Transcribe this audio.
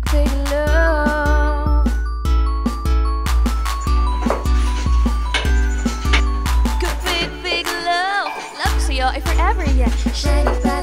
big, big love. Good big, big love. Love to you forever, yeah.